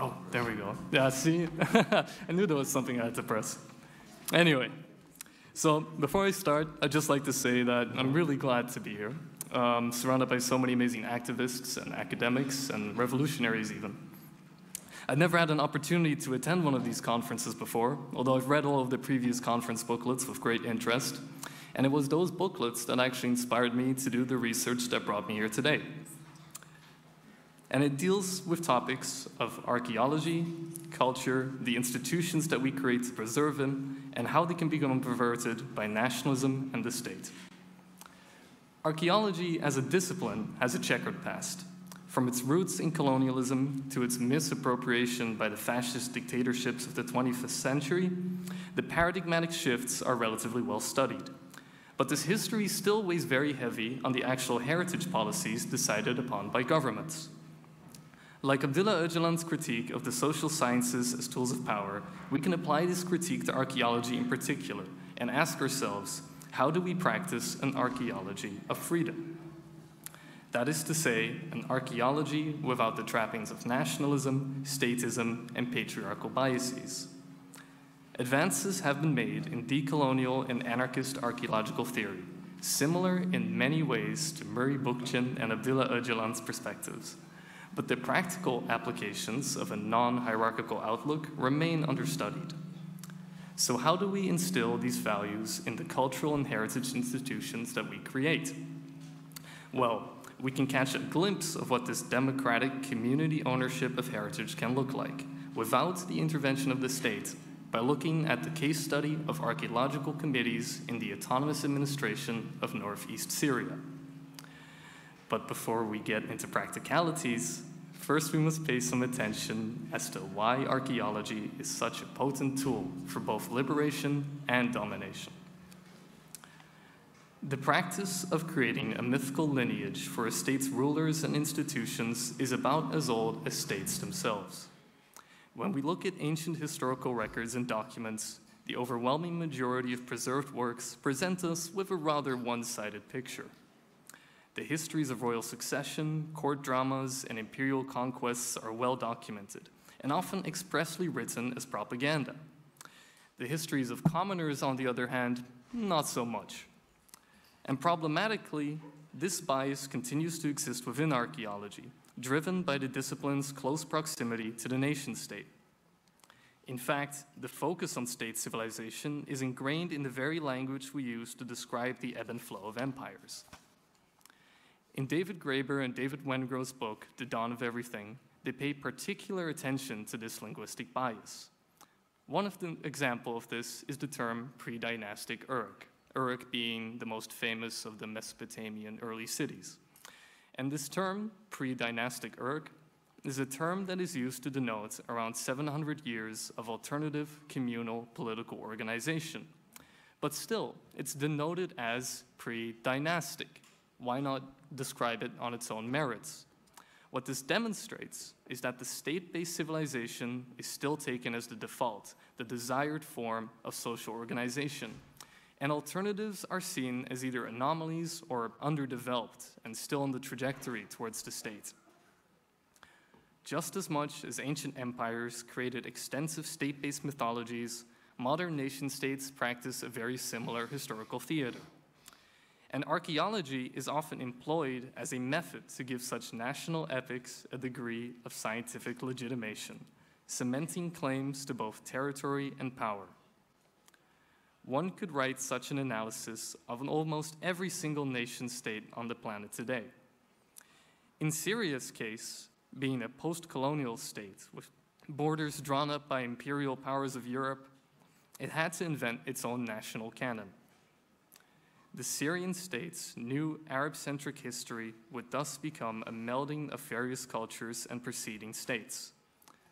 Oh, there we go. Yeah, see? I knew there was something I had to press. Anyway, so before I start, I'd just like to say that I'm really glad to be here, um, surrounded by so many amazing activists and academics and revolutionaries, even. I'd never had an opportunity to attend one of these conferences before, although I've read all of the previous conference booklets with great interest. And it was those booklets that actually inspired me to do the research that brought me here today and it deals with topics of archaeology, culture, the institutions that we create to preserve them, and how they can become perverted by nationalism and the state. Archaeology as a discipline has a checkered past, from its roots in colonialism to its misappropriation by the fascist dictatorships of the 21st century, the paradigmatic shifts are relatively well studied. But this history still weighs very heavy on the actual heritage policies decided upon by governments. Like Abdullah Öcalan's critique of the social sciences as tools of power, we can apply this critique to archaeology in particular and ask ourselves, how do we practice an archaeology of freedom? That is to say, an archaeology without the trappings of nationalism, statism, and patriarchal biases. Advances have been made in decolonial and anarchist archaeological theory, similar in many ways to Murray Bookchin and Abdullah Öcalan's perspectives but the practical applications of a non-hierarchical outlook remain understudied. So how do we instill these values in the cultural and heritage institutions that we create? Well, we can catch a glimpse of what this democratic community ownership of heritage can look like without the intervention of the state by looking at the case study of archaeological committees in the autonomous administration of northeast Syria. But before we get into practicalities, First, we must pay some attention as to why archaeology is such a potent tool for both liberation and domination. The practice of creating a mythical lineage for a state's rulers and institutions is about as old as states themselves. When we look at ancient historical records and documents, the overwhelming majority of preserved works present us with a rather one-sided picture. The histories of royal succession, court dramas, and imperial conquests are well documented, and often expressly written as propaganda. The histories of commoners, on the other hand, not so much. And problematically, this bias continues to exist within archaeology, driven by the discipline's close proximity to the nation state. In fact, the focus on state civilization is ingrained in the very language we use to describe the ebb and flow of empires. In David Graeber and David Wengrow's book, The Dawn of Everything, they pay particular attention to this linguistic bias. One of the example of this is the term pre-dynastic Uruk, Uruk being the most famous of the Mesopotamian early cities. And this term, pre-dynastic Uruk, is a term that is used to denote around 700 years of alternative communal political organization. But still, it's denoted as pre-dynastic. Why not describe it on its own merits. What this demonstrates is that the state-based civilization is still taken as the default, the desired form of social organization, and alternatives are seen as either anomalies or underdeveloped and still on the trajectory towards the state. Just as much as ancient empires created extensive state-based mythologies, modern nation-states practice a very similar historical theater and archaeology is often employed as a method to give such national epics a degree of scientific legitimation, cementing claims to both territory and power. One could write such an analysis of an almost every single nation state on the planet today. In Syria's case, being a post-colonial state with borders drawn up by imperial powers of Europe, it had to invent its own national canon. The Syrian state's new Arab-centric history would thus become a melding of various cultures and preceding states.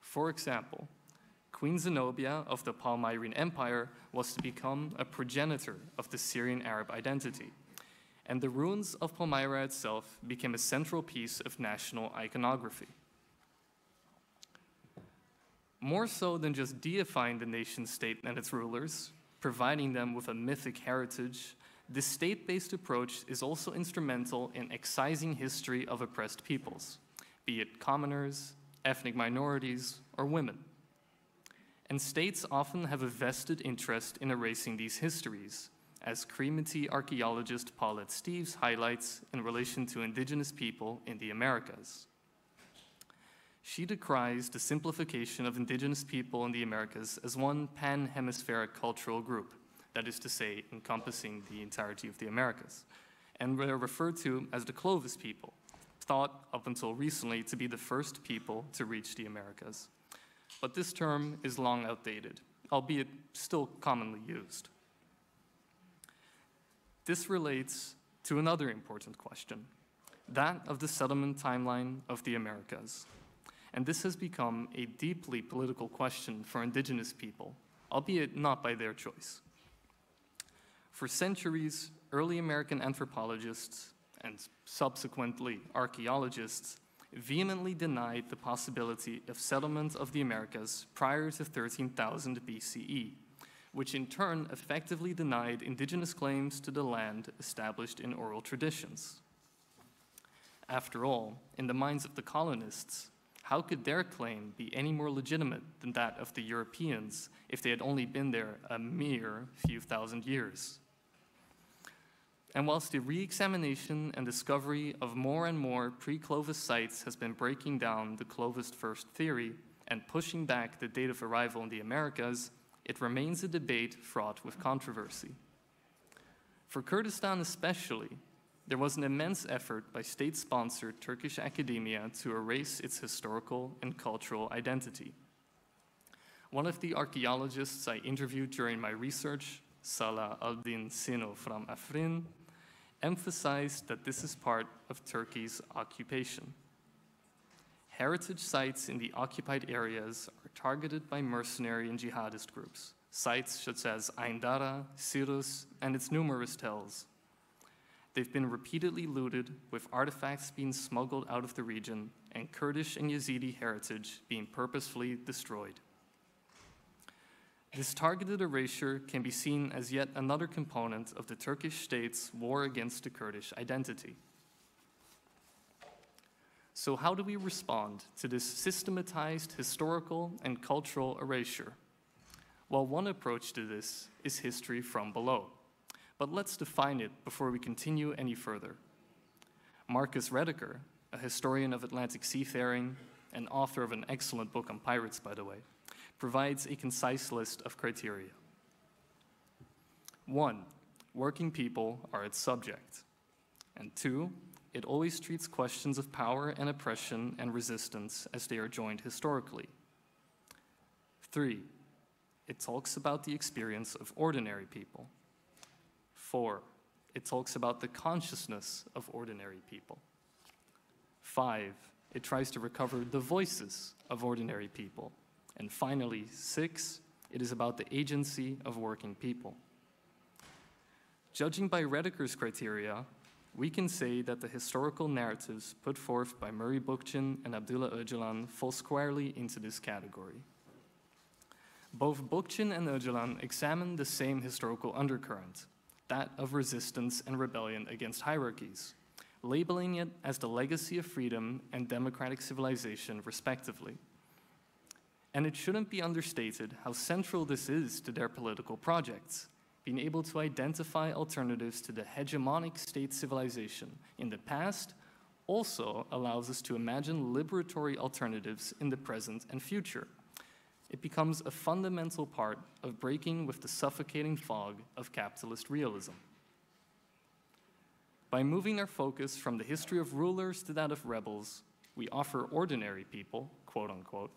For example, Queen Zenobia of the Palmyrene Empire was to become a progenitor of the Syrian Arab identity, and the ruins of Palmyra itself became a central piece of national iconography. More so than just deifying the nation state and its rulers, providing them with a mythic heritage this state-based approach is also instrumental in excising history of oppressed peoples, be it commoners, ethnic minorities, or women. And states often have a vested interest in erasing these histories, as Cree-Métis archaeologist Paulette Steeves highlights in relation to indigenous people in the Americas. She decries the simplification of indigenous people in the Americas as one pan-hemispheric cultural group, that is to say, encompassing the entirety of the Americas, and were referred to as the Clovis people, thought up until recently to be the first people to reach the Americas. But this term is long outdated, albeit still commonly used. This relates to another important question, that of the settlement timeline of the Americas and this has become a deeply political question for indigenous people, albeit not by their choice. For centuries, early American anthropologists and subsequently archaeologists vehemently denied the possibility of settlement of the Americas prior to 13,000 BCE, which in turn effectively denied indigenous claims to the land established in oral traditions. After all, in the minds of the colonists, how could their claim be any more legitimate than that of the Europeans if they had only been there a mere few thousand years? And whilst the re examination and discovery of more and more pre Clovis sites has been breaking down the Clovis first theory and pushing back the date of arrival in the Americas, it remains a debate fraught with controversy. For Kurdistan especially, there was an immense effort by state sponsored Turkish academia to erase its historical and cultural identity. One of the archaeologists I interviewed during my research, Salah al-Din Sino from Afrin, emphasized that this is part of Turkey's occupation. Heritage sites in the occupied areas are targeted by mercenary and jihadist groups, sites such as Ain Dara, Cyrrhus, and its numerous tells. They've been repeatedly looted, with artifacts being smuggled out of the region and Kurdish and Yazidi heritage being purposefully destroyed. This targeted erasure can be seen as yet another component of the Turkish state's war against the Kurdish identity. So, how do we respond to this systematized historical and cultural erasure? Well, one approach to this is history from below but let's define it before we continue any further. Marcus Rediker, a historian of Atlantic seafaring and author of an excellent book on pirates, by the way, provides a concise list of criteria. One, working people are its subject. And two, it always treats questions of power and oppression and resistance as they are joined historically. Three, it talks about the experience of ordinary people. Four, it talks about the consciousness of ordinary people. Five, it tries to recover the voices of ordinary people. And finally, six, it is about the agency of working people. Judging by Rediker's criteria, we can say that the historical narratives put forth by Murray Bookchin and Abdullah Öcalan fall squarely into this category. Both Bookchin and Öcalan examine the same historical undercurrent, that of resistance and rebellion against hierarchies, labeling it as the legacy of freedom and democratic civilization, respectively. And it shouldn't be understated how central this is to their political projects. Being able to identify alternatives to the hegemonic state civilization in the past also allows us to imagine liberatory alternatives in the present and future it becomes a fundamental part of breaking with the suffocating fog of capitalist realism. By moving our focus from the history of rulers to that of rebels, we offer ordinary people, quote unquote,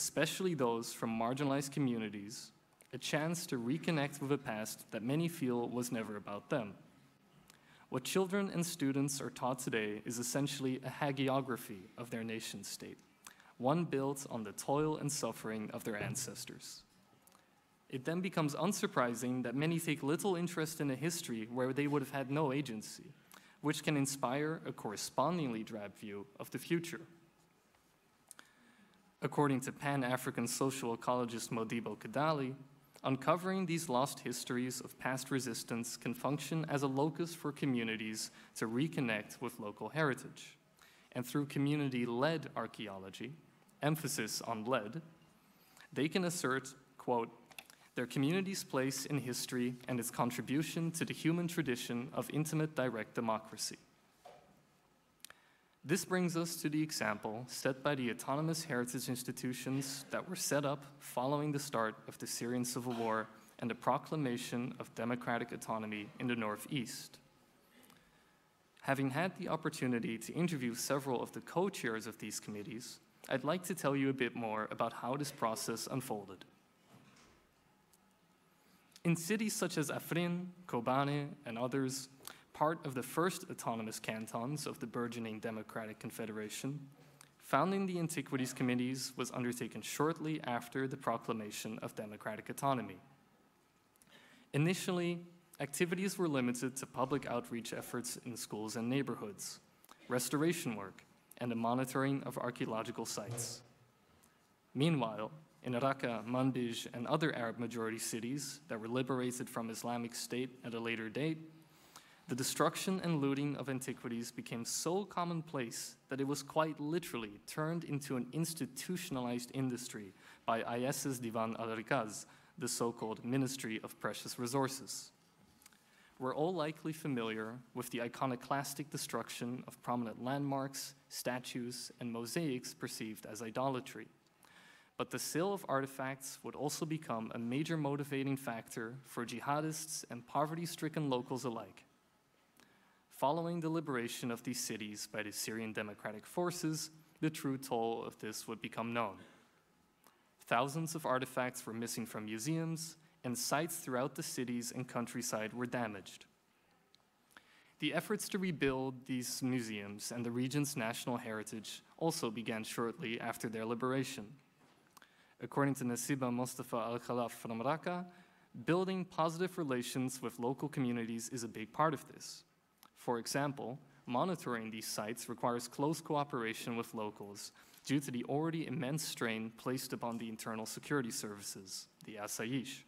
especially those from marginalized communities, a chance to reconnect with a past that many feel was never about them. What children and students are taught today is essentially a hagiography of their nation state one built on the toil and suffering of their ancestors. It then becomes unsurprising that many take little interest in a history where they would have had no agency, which can inspire a correspondingly drab view of the future. According to Pan African social ecologist Modibo Kadalie, uncovering these lost histories of past resistance can function as a locus for communities to reconnect with local heritage. and through community-led archaeology, emphasis on led, they can assert, quote, their community's place in history and its contribution to the human tradition of intimate direct democracy. This brings us to the example set by the autonomous heritage institutions that were set up following the start of the Syrian civil war and the proclamation of democratic autonomy in the Northeast. Having had the opportunity to interview several of the co-chairs of these committees, I'd like to tell you a bit more about how this process unfolded. In cities such as Afrin, Kobane, and others, part of the first autonomous cantons of the burgeoning Democratic Confederation, founding the Antiquities Committees was undertaken shortly after the proclamation of democratic autonomy. Initially, activities were limited to public outreach efforts in schools and neighborhoods, restoration work, and the monitoring of archaeological sites. Meanwhile, in Raqqa, Manbij, and other Arab majority cities that were liberated from Islamic State at a later date, the destruction and looting of antiquities became so commonplace that it was quite literally turned into an institutionalized industry by IS's Divan al-Rikaz, the so-called Ministry of Precious Resources. We're all likely familiar with the iconoclastic destruction of prominent landmarks, statues, and mosaics perceived as idolatry. But the sale of artifacts would also become a major motivating factor for jihadists and poverty-stricken locals alike. Following the liberation of these cities by the Syrian Democratic Forces, the true toll of this would become known. Thousands of artifacts were missing from museums, and sites throughout the cities and countryside were damaged. The efforts to rebuild these museums and the region's national heritage also began shortly after their liberation. According to Nasiba Mustafa Al-Khalaf from Raqqa, building positive relations with local communities is a big part of this. For example, monitoring these sites requires close cooperation with locals due to the already immense strain placed upon the internal security services, the Asayish.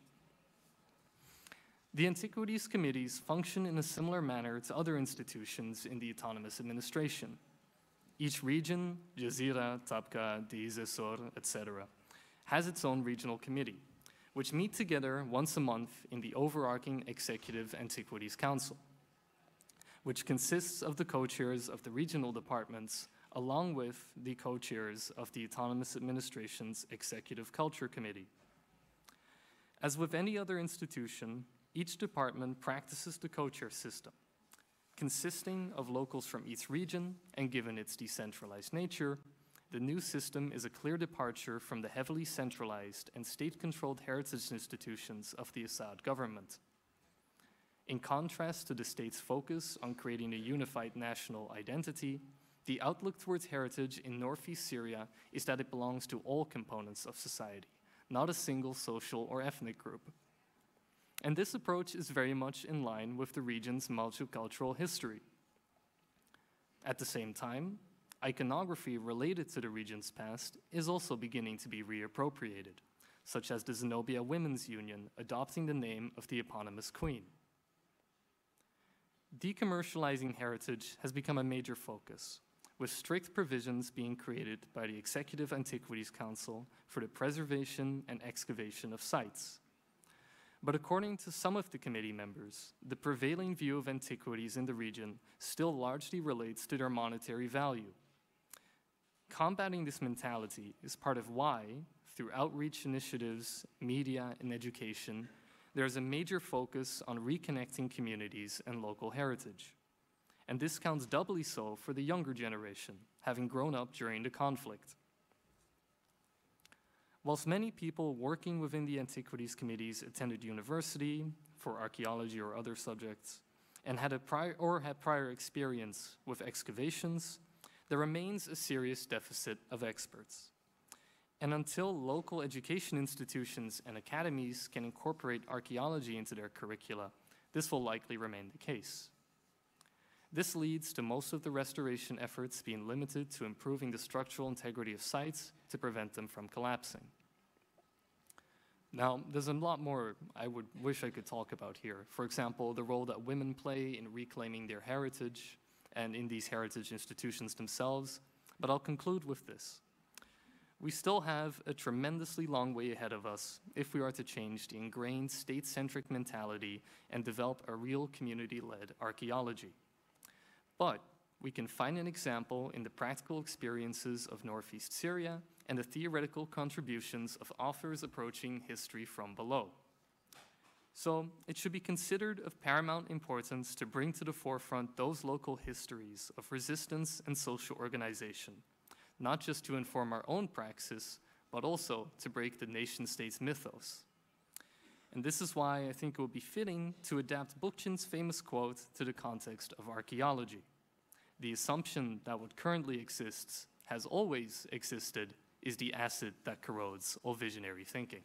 The Antiquities Committees function in a similar manner to other institutions in the autonomous administration. Each region, Jazira, Tabqa, Deir ez-Zor, etc., has its own regional committee, which meet together once a month in the overarching Executive Antiquities Council, which consists of the co-chairs of the regional departments along with the co-chairs of the Autonomous Administration's Executive Culture Committee. As with any other institution, each department practices the co-chair system, consisting of locals from each region, and given its decentralized nature, the new system is a clear departure from the heavily centralized and state-controlled heritage institutions of the Assad government. In contrast to the state's focus on creating a unified national identity, the outlook towards heritage in northeast Syria is that it belongs to all components of society, not a single social or ethnic group. And this approach is very much in line with the region's multicultural history. At the same time, iconography related to the region's past is also beginning to be reappropriated, such as the Zenobia Women's Union adopting the name of the eponymous queen. Decommercializing heritage has become a major focus, with strict provisions being created by the Executive Antiquities Council for the preservation and excavation of sites. But according to some of the committee members, the prevailing view of antiquities in the region still largely relates to their monetary value, Combating this mentality is part of why, through outreach initiatives, media, and education, there is a major focus on reconnecting communities and local heritage. And this counts doubly so for the younger generation, having grown up during the conflict. Whilst many people working within the Antiquities Committees attended university for archaeology or other subjects, and had a prior, or had prior experience with excavations, there remains a serious deficit of experts. And until local education institutions and academies can incorporate archaeology into their curricula, this will likely remain the case. This leads to most of the restoration efforts being limited to improving the structural integrity of sites to prevent them from collapsing. Now, there's a lot more I would wish I could talk about here. For example, the role that women play in reclaiming their heritage, and in these heritage institutions themselves, but I'll conclude with this. We still have a tremendously long way ahead of us if we are to change the ingrained state-centric mentality and develop a real community-led archaeology. But we can find an example in the practical experiences of Northeast Syria and the theoretical contributions of authors approaching history from below. So it should be considered of paramount importance to bring to the forefront those local histories of resistance and social organization not just to inform our own praxis, but also to break the nation state's mythos. And this is why I think it would be fitting to adapt Bookchin's famous quote to the context of archaeology. The assumption that what currently exists has always existed is the acid that corrodes all visionary thinking.